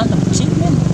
なんだろう人面